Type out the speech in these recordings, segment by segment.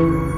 you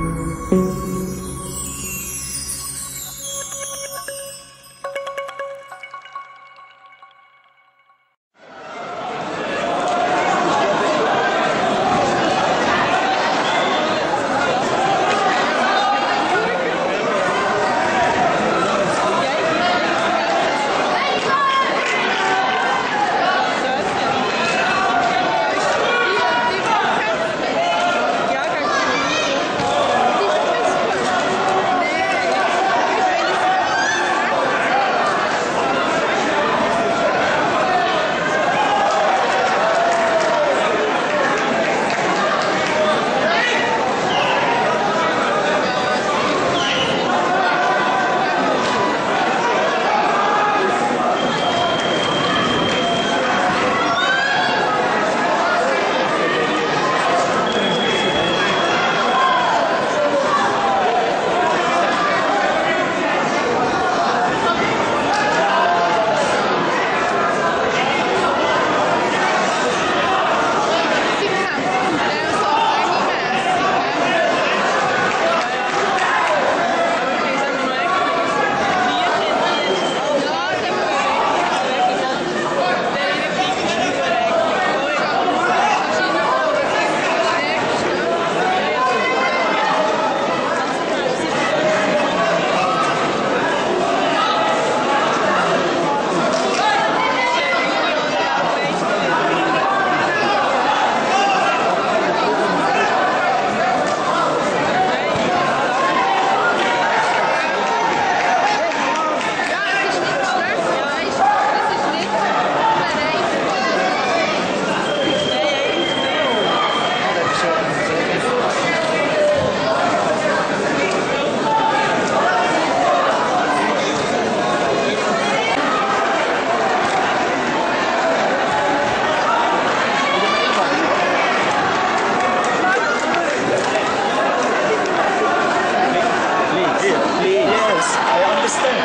because I understand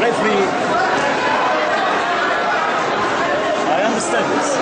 Let me. I understand this.